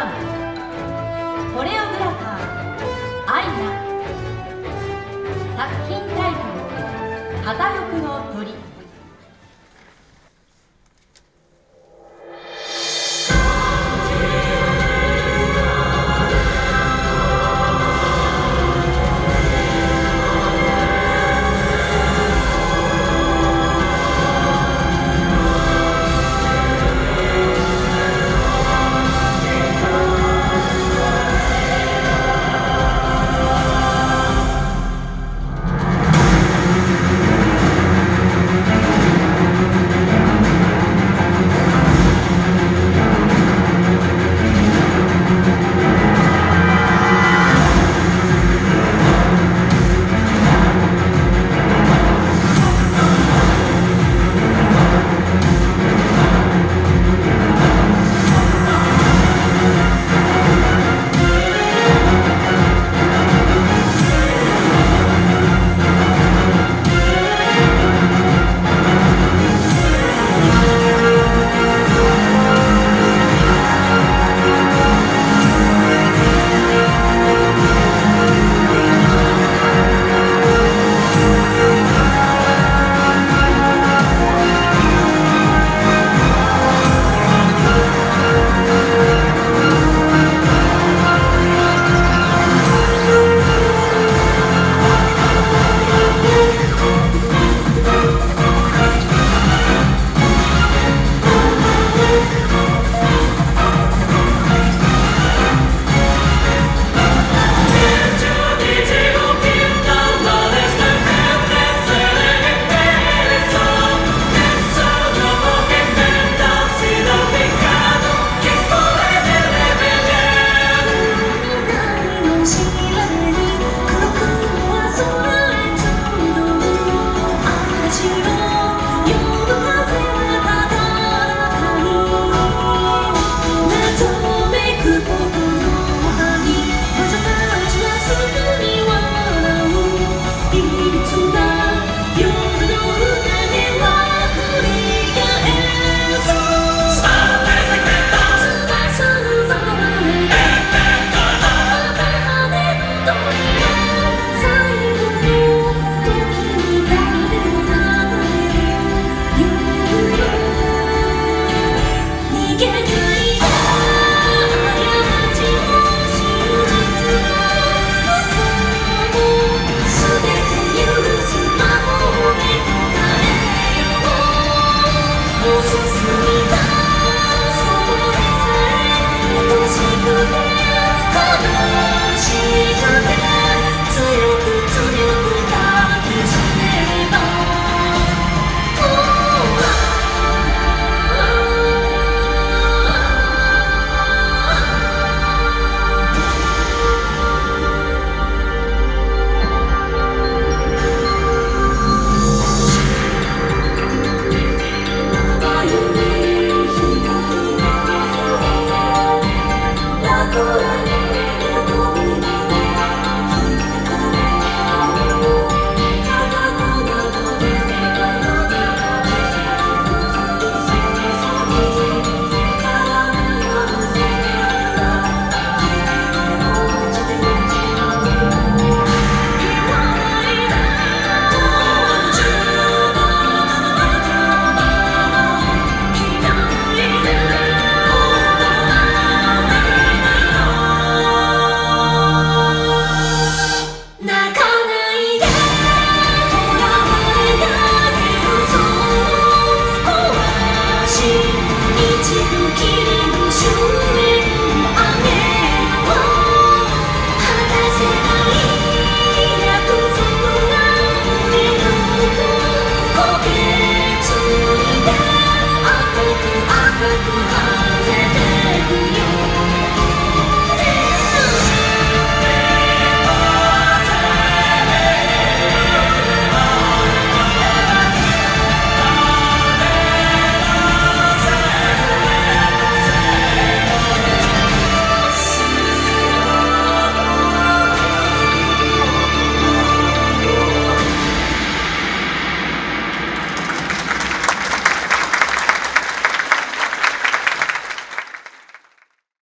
アムコレオグラファーアイナ。作品タイトル「片翼の鳥」keep